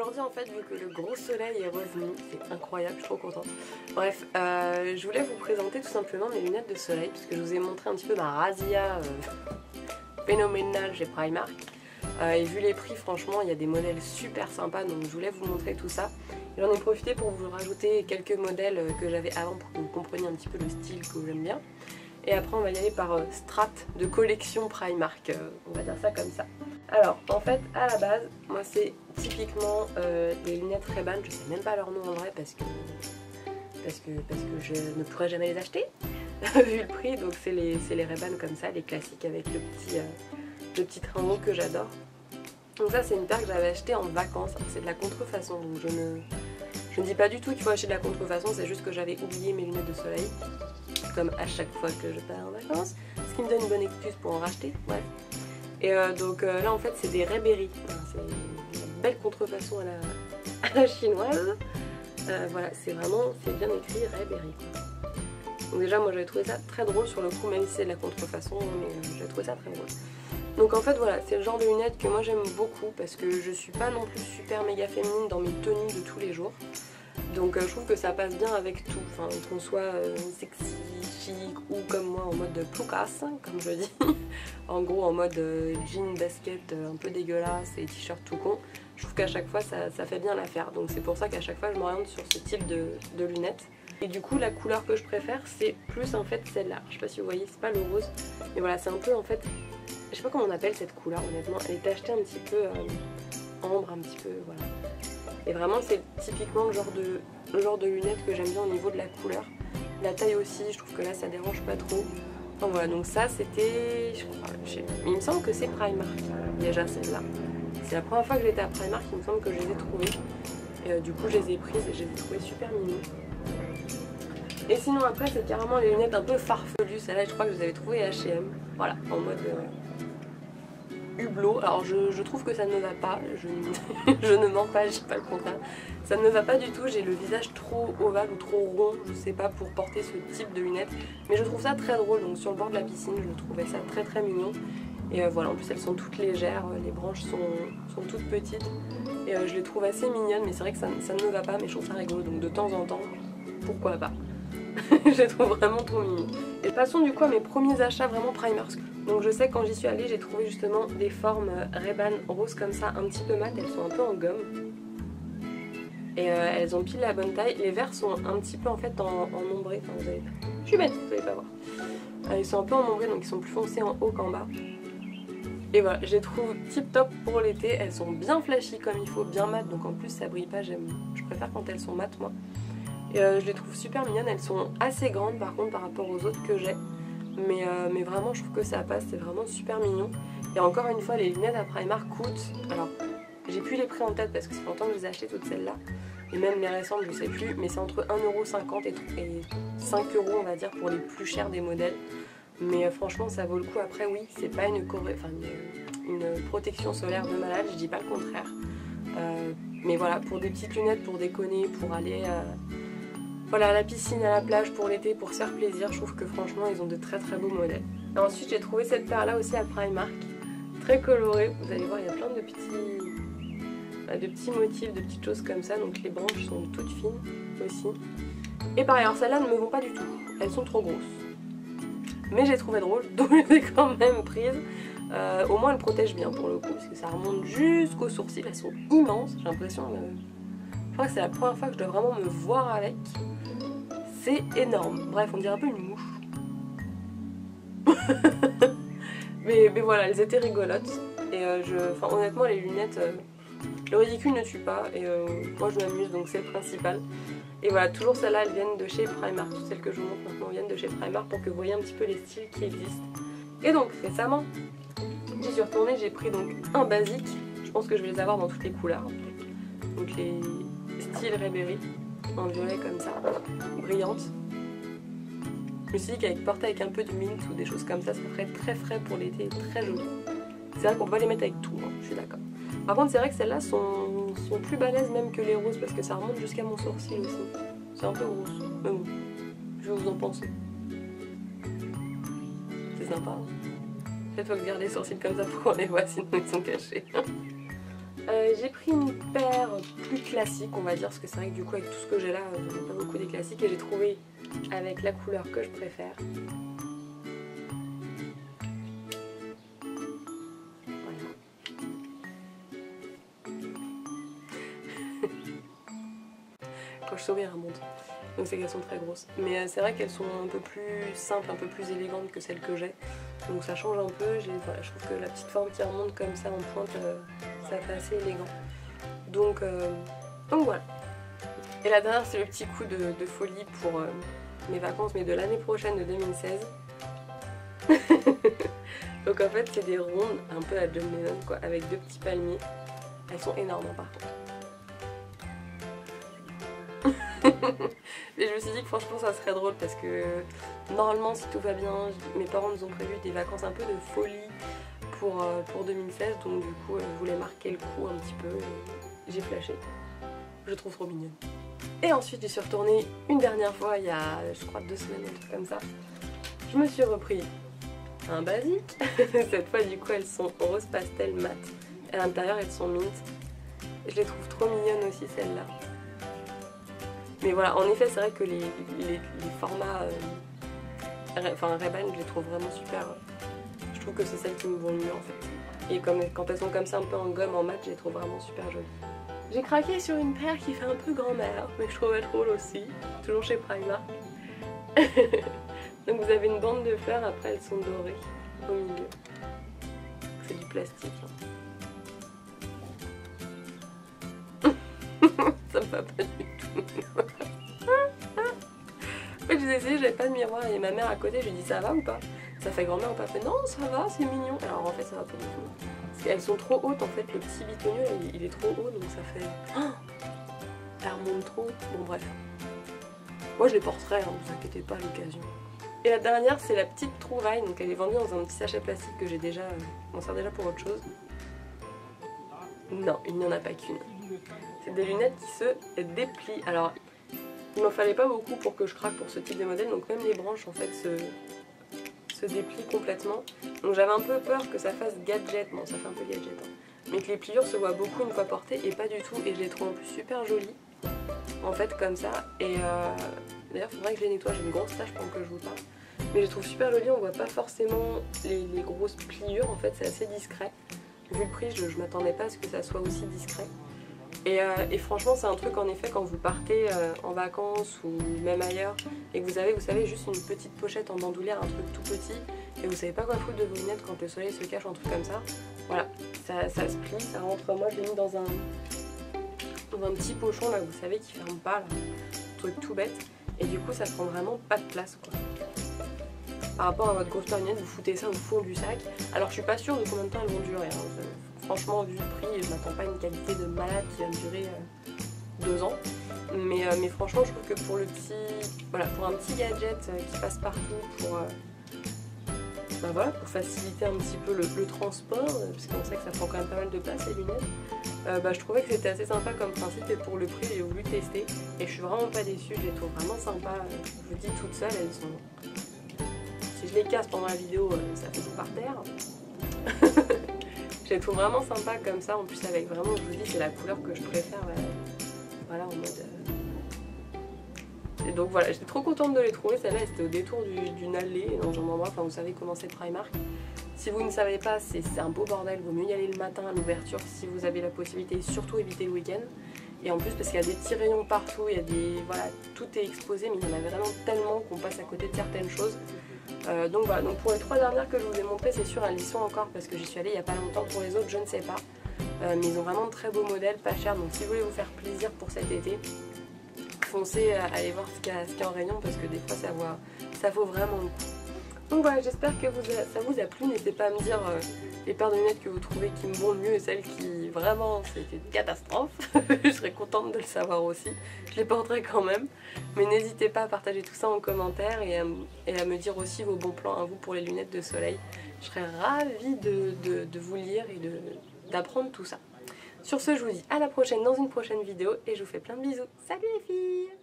aujourd'hui en fait vu que le gros soleil est revenu, c'est incroyable, je suis trop contente. Bref, euh, je voulais vous présenter tout simplement mes lunettes de soleil puisque je vous ai montré un petit peu ma razzia euh, phénoménale chez Primark. Euh, et vu les prix franchement il y a des modèles super sympas donc je voulais vous montrer tout ça. J'en ai profité pour vous rajouter quelques modèles que j'avais avant pour que vous compreniez un petit peu le style que j'aime bien. Et après on va y aller par strat de collection Primark, on va dire ça comme ça. Alors en fait à la base moi c'est typiquement euh, des lunettes Ray-Ban, je sais même pas leur nom en vrai parce que je ne pourrais jamais les acheter vu le prix. Donc c'est les, les Ray-Ban comme ça, les classiques avec le petit, euh, que j'adore. Donc ça c'est une paire que j'avais acheté en vacances, c'est de la contrefaçon donc je ne, je ne dis pas du tout qu'il faut acheter de la contrefaçon, c'est juste que j'avais oublié mes lunettes de soleil comme à chaque fois que je pars en vacances, ce qui me donne une bonne excuse pour en racheter, bref. Et euh, donc euh, là en fait c'est des Rayberry, c'est une belle contrefaçon à la, chinoise. Euh, voilà, c'est vraiment, c'est bien écrit Rayberry. Donc déjà moi j'avais trouvé ça très drôle sur le coup, même si c'est de la contrefaçon, mais j'avais trouvé ça très drôle. Donc en fait voilà, c'est le genre de lunettes que moi j'aime beaucoup parce que je suis pas non plus super méga féminine dans mes tenues de tous les jours. Donc je trouve que ça passe bien avec tout, enfin qu'on soit sexy, ou comme moi en mode ploucasse, comme je dis. en gros en mode euh, jean, basket euh, un peu dégueulasse et t-shirt tout con. Je trouve qu'à chaque fois ça, fait bien l'affaire. Donc c'est pour ça qu'à chaque fois je m'oriente sur ce type de, lunettes. Et du coup la couleur que je préfère c'est plus en fait celle-là. Je sais pas si vous voyez, c'est pas le rose. Mais voilà, c'est un peu en fait... Je sais pas comment on appelle cette couleur honnêtement. Elle est achetée un petit peu euh, ambre, un petit peu... voilà. Et vraiment c'est typiquement le genre de, le genre de lunettes que j'aime bien au niveau de la couleur. La taille aussi, je trouve que là ça dérange pas trop. Enfin voilà, donc ça c'était... Il me semble que c'est Primark, déjà celle-là. C'est la première fois que j'étais à Primark, il me semble que je les ai trouvées. Et euh, du coup je les ai prises et je les ai trouvées super mimi. Et sinon après c'est carrément les lunettes un peu farfelues, celle-là je crois que je les avais trouvées H&M. Voilà, en mode... Euh, hublot. Alors je, trouve que ça ne va pas, je, ne mens pas, je dis pas le contraire. Ça ne va pas du tout, j'ai le visage trop ovale ou trop rond, je sais pas, pour porter ce type de lunettes. Mais je trouve ça très drôle, donc sur le bord de la piscine, je trouvais ça très très mignon. Et euh, voilà, en plus elles sont toutes légères, euh, les branches sont, sont toutes petites. Et euh, je les trouve assez mignonnes, mais c'est vrai que ça, ne me va pas, mais je trouve ça rigolo. Donc de temps en temps, pourquoi pas? Je les trouve vraiment trop mignon. Et passons du coup à mes premiers achats vraiment Primark. Donc je sais quand j'y suis allée, j'ai trouvé justement des formes Ray-Ban roses comme ça, un petit peu mat, elles sont un peu en gomme. Et euh, elles ont pile la bonne taille. Les verres sont un petit peu en fait en, ombré. Enfin, vous avez... Je suis bête, vous allez pas voir. Euh, ils sont un peu en ombré, donc ils sont plus foncés en haut qu'en bas. Et voilà, je les trouve tip top pour l'été. Elles sont bien flashy comme il faut, bien mat, donc en plus ça brille pas. J'aime, je préfère quand elles sont mat moi. Euh, je les trouve super mignonnes. Elles sont assez grandes par contre par rapport aux autres que j'ai. Euh, mais, vraiment je trouve que ça passe, c'est vraiment super mignon. Et encore une fois, les lunettes à Primark coûtent, alors j'ai plus les prix en tête parce que c'est longtemps que je les ai achetées toutes celles-là, et même les récentes je sais plus, mais c'est entre 1,50€ et 5€ on va dire pour les plus chers des modèles. Mais euh, franchement ça vaut le coup, après oui, c'est pas une, une, protection solaire de malade, je dis pas le contraire. Euh, mais voilà, pour des petites lunettes, pour déconner, pour aller voilà, la piscine, à la plage pour l'été, pour se faire plaisir. Je trouve que franchement, ils ont de très très beaux modèles. Ensuite, j'ai trouvé cette paire-là aussi à Primark. Très colorée. Vous allez voir, il y a plein de petits, de petits motifs, de petites choses comme ça. Donc les branches sont toutes fines aussi. Et par ailleurs, celles-là ne me vont pas du tout. Elles sont trop grosses. Mais j'ai trouvé drôle, donc je les ai quand même prises. Euh, au moins, elles protègent bien pour le coup, parce que ça remonte jusqu'aux sourcils. Elles sont immenses, j'ai l'impression. Euh, je crois que c'est la première fois que je dois vraiment me voir avec. C'est énorme. Bref, on dirait un peu une mouche. mais, voilà, elles étaient rigolotes. Et euh, je, honnêtement, les lunettes, euh, le ridicule ne tue pas. Et euh, moi, je m'amuse, donc c'est le principal. Et voilà, toujours celles-là, elles viennent de chez Primark. Toutes celles que je vous montre maintenant viennent de chez Primark pour que vous voyez un petit peu les styles qui existent. Et donc, récemment, j'y suis retournée, j'ai pris donc un basique. Je pense que je vais les avoir dans toutes les couleurs. Donc les styles Rayberry en violet comme ça, Je me suis dit qu'avec portée avec un peu de mint ou des choses comme ça, ça ferait très frais pour l'été, très joli. C'est vrai qu'on peut pas les mettre avec tout, hein, je suis d'accord. Par contre, c'est vrai que celles-là sont, plus balèzes même que les roses parce que ça remonte jusqu'à mon sourcil aussi. C'est un peu rose, mais bon, je vais vous en penser. C'est sympa. Hein Peut-être faut que je garde les sourcils comme ça pour qu'on les voit, sinon ils sont cachés. Euh, j'ai pris une paire plus classique, on va dire, parce que c'est vrai que du coup, avec tout ce que j'ai là, j'en ai pas beaucoup des classiques, et j'ai trouvé avec la couleur que je préfère. Quand je souris, un monte. Donc c'est qu'elles sont très grosses. Mais euh, c'est vrai qu'elles sont un peu plus simples, un peu plus élégantes que celles que j'ai. Donc ça change un peu. je trouve que la petite forme qui remonte comme ça en pointe, euh, ça fait assez élégant. Donc, euh, donc voilà. Et la dernière, c'est le petit coup de, folie pour mes vacances, mais de l'année prochaine, de 2016. donc en fait, c'est des rondes un peu à John Lennon, quoi, avec deux petits palmiers. Elles sont énormes hein, par contre. Et je me suis dit que franchement ça serait drôle parce que normalement si tout va bien, mes parents nous ont prévu des vacances un peu de folie pour, euh, pour 2016 donc du coup je voulais marquer le coup un petit peu. J'ai flashé. Je trouve trop mignonne. Et ensuite je suis retournée une dernière fois il y a je crois deux semaines, un truc comme ça. Je me suis repris un basique. Cette fois du coup elles sont rose pastel mat. À l'intérieur elles sont mint. Je les trouve trop mignonnes aussi celles-là. Mais voilà, en effet, c'est vrai que les, formats. Euh, enfin, ray je les trouve vraiment super. Je trouve que c'est celles qui me vont mieux en fait. Et comme, quand elles sont comme ça un peu en gomme, en mat, je les trouve vraiment super jolies. J'ai craqué sur une paire qui fait un peu grand-mère, mais je trouvais drôle aussi. Toujours chez Primark. Donc vous avez une bande de fleurs, après elles sont dorées au milieu. C'est du plastique. Hein. ça me va pas du tout fait, j'ai essayé, j'avais pas de miroir et ma mère à côté, je lui dis ça va ou pas? Ça fait grand-mère ou pas fait non, ça va, c'est mignon. Alors en fait, ça va pas du tout. Parce qu'elles sont trop hautes en fait, le petit bitonnier il, est trop haut donc ça fait. Oh Elle remonte trop. Bon, bref. Moi je les porterai, hein, ne vous inquiétez pas à l'occasion. Et la dernière, c'est la petite trouvaille. Donc elle est vendue dans un petit sachet plastique que j'ai déjà. Euh, on sert déjà pour autre chose. Non, il n'y en a pas qu'une. C'est des lunettes qui se déplient. Alors, il m'en fallait pas beaucoup pour que je craque pour ce type de modèle, donc même les branches en fait se, se déplient complètement. Donc j'avais un peu peur que ça fasse gadget, bon ça fait un peu gadget, hein. mais que les pliures se voient beaucoup une fois portées et pas du tout. Et je les trouve en plus super jolies, en fait comme ça. Et euh, d'ailleurs il faudrait que je les nettoie, j'ai une grosse tache pendant que je vous parle. Mais je les trouve super jolies, on voit pas forcément les, grosses pliures, en fait c'est assez discret. Vu le prix, je, je m'attendais pas à ce que ça soit aussi discret. Euh, et, franchement, c'est un truc en effet quand vous partez euh, en vacances ou même ailleurs et que vous avez, vous savez, juste une petite pochette en bandoulière, un truc tout petit et vous savez pas quoi foutre de vos lunettes quand le soleil se cache, un truc comme ça. Voilà, ça, se plie, ça rentre. Moi, je l'ai mis dans un, dans un petit pochon là, vous savez, qui ferme pas, un truc tout bête. Et du coup, ça prend vraiment pas de place quoi. Par rapport à votre grosse lunette, vous foutez ça au fond du sac. Alors, je suis pas sûre de combien de temps elles vont durer. Hein franchement, vu le prix, je m'attends pas à une qualité de malade qui va me durer euh, deux ans. Mais, euh, mais, franchement, je trouve que pour le petit, voilà, pour un petit gadget euh, qui passe partout, pour, bah voilà, pour faciliter un petit peu le, transport, parce qu'on sait que ça prend quand même pas mal de place les lunettes, bah, je trouvais que c'était assez sympa comme principe et pour le prix, j'ai voulu tester et je suis vraiment pas déçue, je les trouve vraiment sympa. Je vous dis toutes seules, elles sont. Si je les casse pendant la vidéo, ça fait tout par terre. Je les trouve vraiment sympa comme ça, en plus avec vraiment, je vous dis, c'est la couleur que je préfère. Voilà, en mode... Euh. Et donc voilà, j'étais trop contente de les trouver. Celle-là, c'était au détour d'une allée dans un endroit, enfin vous savez comment c'est Primark. Si vous ne savez pas, c'est un beau bordel, vaut mieux y aller le matin à l'ouverture si vous avez la possibilité, surtout éviter le week-end. Et en plus parce qu'il y a des petits rayons partout, il y a des. Voilà, tout est exposé, mais il y en a vraiment tellement qu'on passe à côté de certaines choses. Euh, donc voilà, donc pour les trois dernières que je vous ai montrées, c'est sûr elles y sont encore parce que j'y suis allée il n'y a pas longtemps. Pour les autres, je ne sais pas. Euh, mais ils ont vraiment de très beaux modèles, pas chers. Donc si vous voulez vous faire plaisir pour cet été, foncez, à aller voir ce qu'il y, a en rayon parce que des fois ça vaut vraiment le coup. Donc voilà, j'espère que ça vous a plu. N'hésitez pas à me dire euh, les paires de lunettes que vous trouvez qui me vont le mieux et celles qui vraiment c'était une catastrophe. je serais contente de le savoir aussi. Je les porterai quand même. Mais n'hésitez pas à partager tout ça en commentaire et à, me dire aussi vos bons plans à vous pour les lunettes de soleil. Je serais ravie de, de vous lire et d'apprendre tout ça. Sur ce, je vous dis à la prochaine dans une prochaine vidéo et je vous fais plein de bisous. Salut les filles